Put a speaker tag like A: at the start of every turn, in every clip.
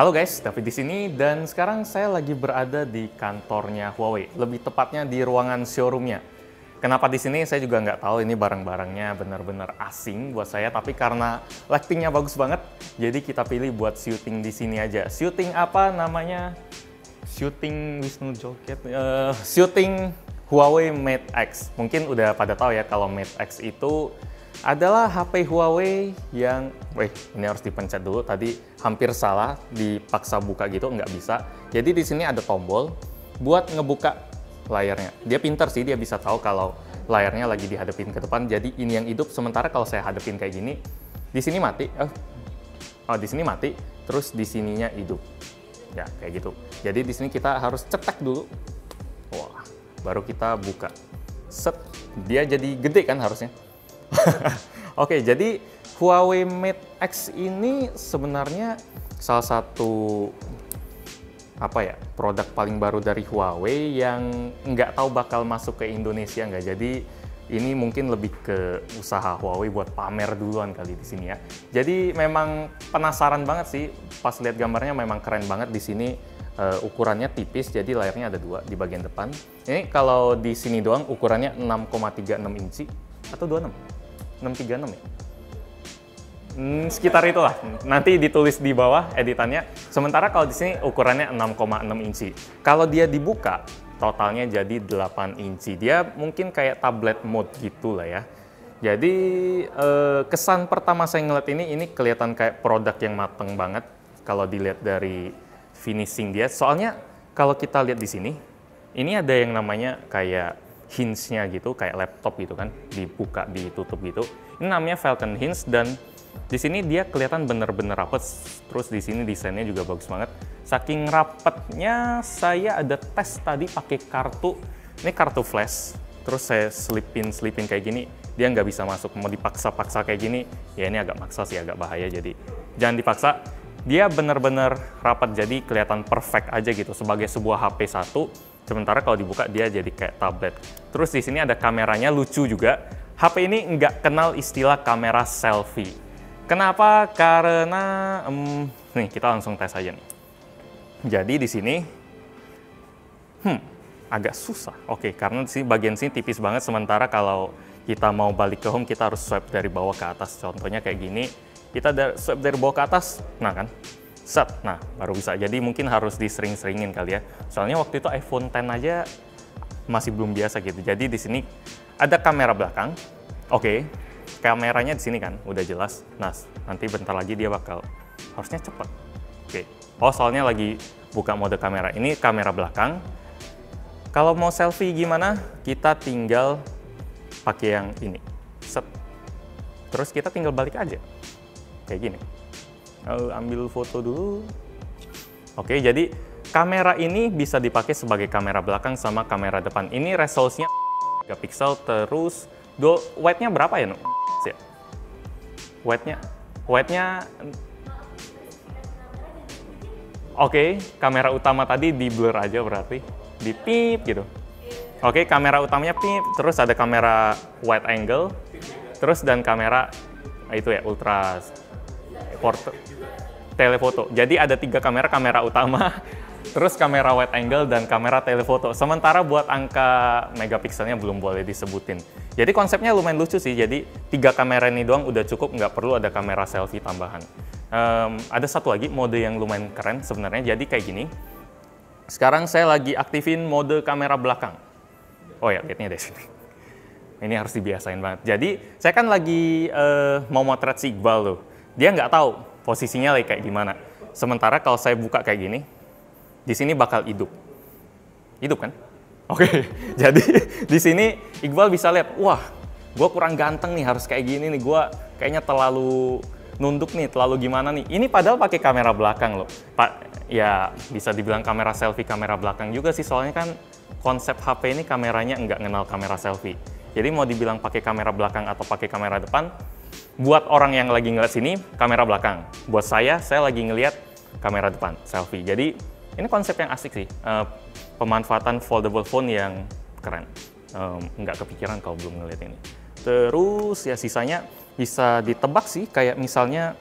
A: Halo guys, David di sini dan sekarang saya lagi berada di kantornya Huawei, lebih tepatnya di ruangan showroomnya. Kenapa di sini saya juga nggak tahu ini barang-barangnya benar-benar asing buat saya, tapi karena lightingnya bagus banget, jadi kita pilih buat syuting di sini aja. Syuting apa namanya? Syuting Wisnu Joget, uh, syuting Huawei Mate X. Mungkin udah pada tahu ya kalau Mate X itu adalah HP Huawei yang, weh ini harus dipencet dulu, tadi hampir salah, dipaksa buka gitu, nggak bisa. Jadi di sini ada tombol buat ngebuka layarnya. Dia pinter sih, dia bisa tahu kalau layarnya lagi dihadapin ke depan, jadi ini yang hidup, sementara kalau saya hadapin kayak gini, di sini mati, oh, oh di sini mati, terus di sininya hidup. Ya, kayak gitu. Jadi di sini kita harus cetek dulu. Wah, baru kita buka. Set, dia jadi gede kan harusnya Oke, jadi Huawei Mate X ini sebenarnya salah satu apa ya produk paling baru dari Huawei yang nggak tahu bakal masuk ke Indonesia nggak. Jadi ini mungkin lebih ke usaha Huawei buat pamer duluan kali di sini ya. Jadi memang penasaran banget sih pas lihat gambarnya memang keren banget di sini uh, ukurannya tipis jadi layarnya ada dua di bagian depan. Ini kalau di sini doang ukurannya 6,36 inci atau 26? 636 ya? Hmm, sekitar itulah. Nanti ditulis di bawah editannya. Sementara kalau di sini ukurannya 6,6 inci. Kalau dia dibuka, totalnya jadi 8 inci. Dia mungkin kayak tablet mode gitu lah ya. Jadi eh, kesan pertama saya ngeliat ini, ini kelihatan kayak produk yang mateng banget kalau dilihat dari finishing dia. Soalnya kalau kita lihat di sini, ini ada yang namanya kayak hinge-nya gitu, kayak laptop gitu kan, dibuka, ditutup gitu. Ini namanya Falcon Hinge dan di sini dia kelihatan bener-bener rapet, terus di sini desainnya juga bagus banget. Saking rapetnya, saya ada tes tadi pakai kartu, ini kartu flash, terus saya selipin-selipin kayak gini, dia nggak bisa masuk. Mau dipaksa-paksa kayak gini, ya ini agak maksa sih, agak bahaya, jadi jangan dipaksa. Dia bener-bener rapat, jadi kelihatan perfect aja gitu, sebagai sebuah HP satu, Sementara kalau dibuka dia jadi kayak tablet. Terus di sini ada kameranya lucu juga. HP ini nggak kenal istilah kamera selfie. Kenapa? Karena um, nih kita langsung tes aja nih. Jadi di sini, hmm, agak susah. Oke, karena di bagian sini tipis banget. Sementara kalau kita mau balik ke home, kita harus swipe dari bawah ke atas. Contohnya kayak gini, kita swipe dari bawah ke atas, nah kan, set. Nah, baru bisa. Jadi mungkin harus disering-seringin kali ya. Soalnya waktu itu iPhone X aja masih belum biasa gitu. Jadi di sini ada kamera belakang. Oke, okay. kameranya di sini kan, udah jelas. Nah, nanti bentar lagi dia bakal harusnya cepat. Oke. Okay. Oh, soalnya lagi buka mode kamera. Ini kamera belakang. Kalau mau selfie gimana? Kita tinggal pakai yang ini. Set. Terus kita tinggal balik aja. Kayak gini ambil foto dulu. Oke, jadi kamera ini bisa dipakai sebagai kamera belakang sama kamera depan. Ini resolusinya 3 pixel terus do white-nya berapa ya, Nuk? Ya. White-nya white-nya Oke, kamera utama tadi di blur aja berarti. Di pip gitu. Oke, kamera utamanya pip, terus ada kamera wide angle, terus dan kamera itu ya ultra port telefoto. Jadi ada tiga kamera, kamera utama, terus kamera wide angle dan kamera telefoto. Sementara buat angka megapikselnya belum boleh disebutin. Jadi konsepnya lumayan lucu sih. Jadi tiga kamera ini doang udah cukup, nggak perlu ada kamera selfie tambahan. Um, ada satu lagi mode yang lumayan keren sebenarnya. Jadi kayak gini. Sekarang saya lagi aktifin mode kamera belakang. Oh ya, lihatnya dari sini. Ini harus dibiasain banget. Jadi saya kan lagi uh, mau motret si Iqbal tuh dia nggak tahu posisinya lagi kayak gimana. Sementara kalau saya buka kayak gini, di sini bakal hidup. Hidup kan? Oke, okay. jadi di sini Iqbal bisa lihat, wah, gue kurang ganteng nih, harus kayak gini nih, gue kayaknya terlalu nunduk nih, terlalu gimana nih. Ini padahal pakai kamera belakang loh. Pak, ya bisa dibilang kamera selfie, kamera belakang juga sih, soalnya kan konsep HP ini kameranya nggak kenal kamera selfie. Jadi mau dibilang pakai kamera belakang atau pakai kamera depan, buat orang yang lagi ngeliat sini, kamera belakang. Buat saya, saya lagi ngeliat kamera depan, selfie. Jadi ini konsep yang asik sih. Uh, pemanfaatan foldable phone yang keren. Um, nggak kepikiran kalau belum ngeliat ini. Terus ya sisanya bisa ditebak sih, kayak misalnya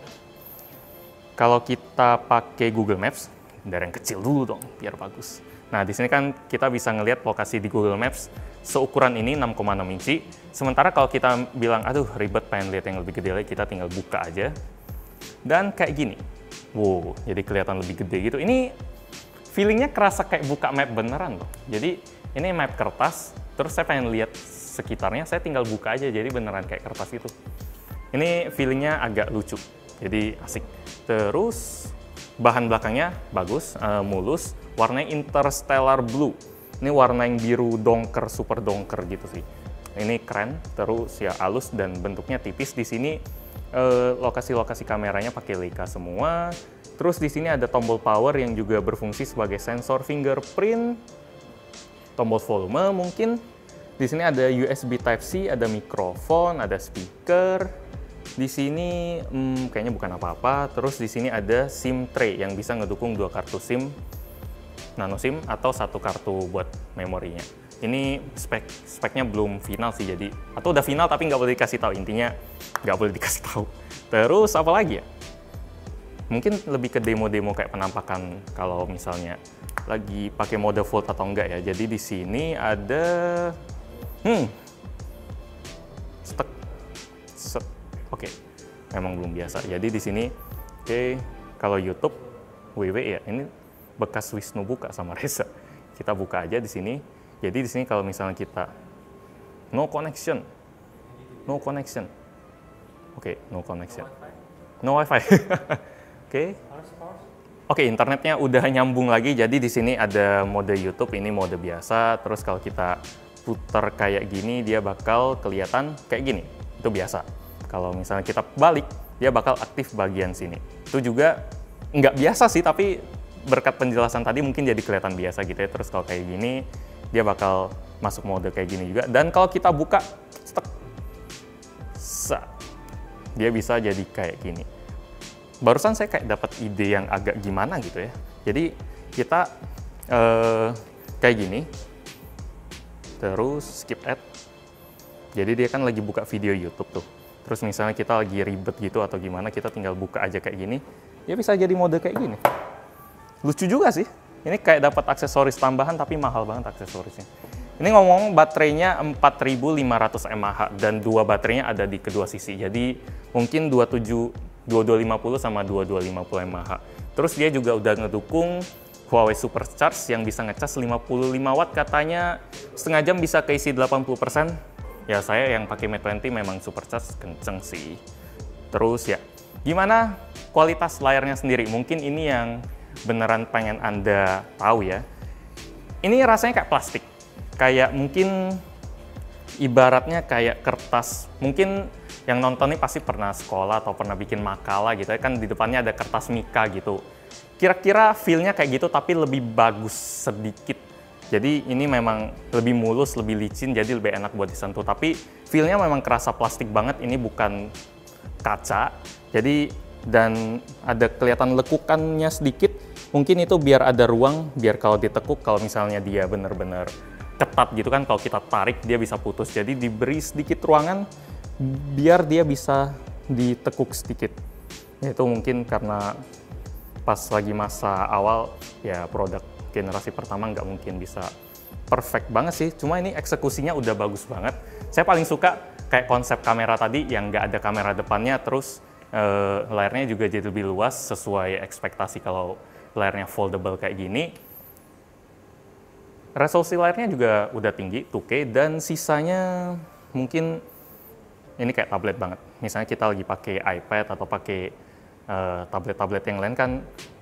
A: kalau kita pakai Google Maps, dari yang kecil dulu dong, biar bagus. Nah, di sini kan kita bisa ngelihat lokasi di Google Maps seukuran ini 6,6 inci. Sementara kalau kita bilang, aduh ribet pengen lihat yang lebih gede lagi, kita tinggal buka aja. Dan kayak gini. Wow, jadi kelihatan lebih gede gitu. Ini feelingnya kerasa kayak buka map beneran loh. Jadi ini map kertas, terus saya pengen lihat sekitarnya, saya tinggal buka aja, jadi beneran kayak kertas itu. Ini feelingnya agak lucu, jadi asik. Terus bahan belakangnya bagus, uh, mulus, warnanya interstellar blue. Ini warna yang biru dongker, super dongker gitu sih. Ini keren, terus ya halus dan bentuknya tipis. Di sini eh, lokasi-lokasi kameranya pakai Leica semua. Terus di sini ada tombol power yang juga berfungsi sebagai sensor fingerprint, tombol volume mungkin. Di sini ada USB Type C, ada mikrofon, ada speaker, di sini hmm, kayaknya bukan apa-apa. Terus di sini ada SIM tray yang bisa ngedukung dua kartu SIM nano SIM atau satu kartu buat memorinya. Ini spek speknya belum final sih jadi atau udah final tapi nggak boleh dikasih tahu intinya nggak boleh dikasih tahu. Terus apa lagi ya? Mungkin lebih ke demo-demo kayak penampakan kalau misalnya lagi pakai mode volt atau enggak ya. Jadi di sini ada hmm stuck Oke, okay. memang belum biasa. Jadi di sini, oke, okay, kalau YouTube WW ya, ini bekas Wisnu buka sama Reza. Kita buka aja di sini. Jadi di sini kalau misalnya kita no connection, no connection, oke, okay, no connection, no WiFi, oke. Oke, internetnya udah nyambung lagi. Jadi di sini ada mode YouTube, ini mode biasa. Terus kalau kita putar kayak gini, dia bakal kelihatan kayak gini. Itu biasa. Kalau misalnya kita balik, dia bakal aktif bagian sini. Itu juga nggak biasa sih, tapi berkat penjelasan tadi mungkin jadi kelihatan biasa gitu ya. Terus kalau kayak gini, dia bakal masuk mode kayak gini juga. Dan kalau kita buka, stek, sa, dia bisa jadi kayak gini. Barusan saya kayak dapat ide yang agak gimana gitu ya. Jadi kita eh, kayak gini, terus skip ad. Jadi dia kan lagi buka video YouTube tuh terus misalnya kita lagi ribet gitu atau gimana, kita tinggal buka aja kayak gini, ya bisa jadi mode kayak gini. Lucu juga sih. Ini kayak dapat aksesoris tambahan tapi mahal banget aksesorisnya. Ini ngomong baterainya 4500 mAh dan dua baterainya ada di kedua sisi. Jadi mungkin 27 2250 sama 2250 mAh. Terus dia juga udah ngedukung Huawei Supercharge yang bisa ngecas 55 watt katanya setengah jam bisa keisi 80% ya saya yang pakai Mate 20 memang supercharge kenceng sih. Terus ya, gimana kualitas layarnya sendiri? Mungkin ini yang beneran pengen Anda tahu ya. Ini rasanya kayak plastik. Kayak mungkin ibaratnya kayak kertas. Mungkin yang nonton ini pasti pernah sekolah atau pernah bikin makalah gitu ya. Kan di depannya ada kertas mika gitu. Kira-kira feel-nya kayak gitu tapi lebih bagus sedikit jadi ini memang lebih mulus, lebih licin, jadi lebih enak buat disentuh. Tapi feel-nya memang kerasa plastik banget, ini bukan kaca. Jadi dan ada kelihatan lekukannya sedikit, mungkin itu biar ada ruang, biar kalau ditekuk, kalau misalnya dia benar-benar ketat gitu kan, kalau kita tarik dia bisa putus. Jadi diberi sedikit ruangan biar dia bisa ditekuk sedikit. Itu mungkin karena pas lagi masa awal ya produk generasi pertama nggak mungkin bisa perfect banget sih, cuma ini eksekusinya udah bagus banget. Saya paling suka kayak konsep kamera tadi yang nggak ada kamera depannya, terus uh, layarnya juga jadi lebih luas sesuai ekspektasi kalau layarnya foldable kayak gini. Resolusi layarnya juga udah tinggi, 2K, dan sisanya mungkin ini kayak tablet banget. Misalnya kita lagi pakai iPad atau pakai eh, tablet-tablet uh, yang lain kan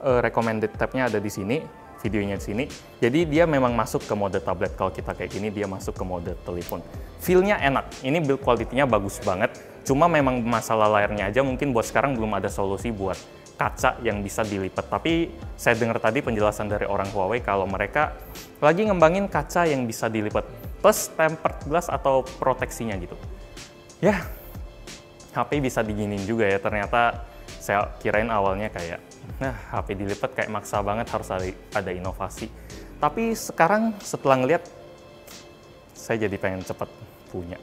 A: uh, recommended tab-nya ada di sini videonya di sini. Jadi dia memang masuk ke mode tablet. Kalau kita kayak gini, dia masuk ke mode telepon. Feel-nya enak. Ini build quality-nya bagus banget. Cuma memang masalah layarnya aja mungkin buat sekarang belum ada solusi buat kaca yang bisa dilipat. Tapi saya dengar tadi penjelasan dari orang Huawei kalau mereka lagi ngembangin kaca yang bisa dilipat. Plus tempered glass atau proteksinya gitu. Ya, HP bisa diginin juga ya. Ternyata saya kirain awalnya kayak nah HP dilipat kayak maksa banget harus ada, ada inovasi. Tapi sekarang setelah ngeliat, saya jadi pengen cepet punya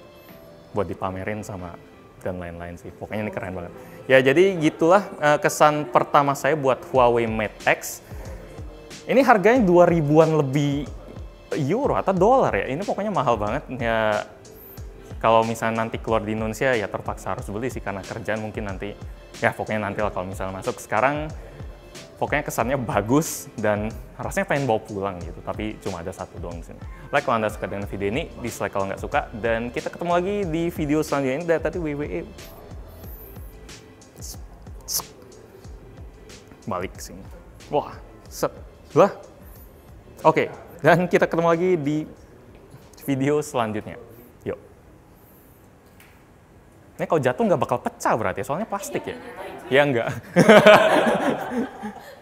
A: buat dipamerin sama dan lain-lain sih. Pokoknya ini keren banget. Ya jadi gitulah uh, kesan pertama saya buat Huawei Mate X. Ini harganya 2000-an lebih euro atau dolar ya. Ini pokoknya mahal banget. Ya kalau misalnya nanti keluar di Indonesia ya terpaksa harus beli sih karena kerjaan mungkin nanti ya pokoknya nanti lah kalau misalnya masuk sekarang pokoknya kesannya bagus dan rasanya pengen bawa pulang gitu tapi cuma ada satu doang di sini. Like kalau anda suka dengan video ini dislike kalau nggak suka dan kita ketemu lagi di video selanjutnya ini dari tadi WWE balik sini. Wah set. Lah. Oke dan kita ketemu lagi di video selanjutnya. Ini kalau jatuh nggak bakal pecah berarti, soalnya plastik ya? Ya enggak.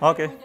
A: Oke. okay.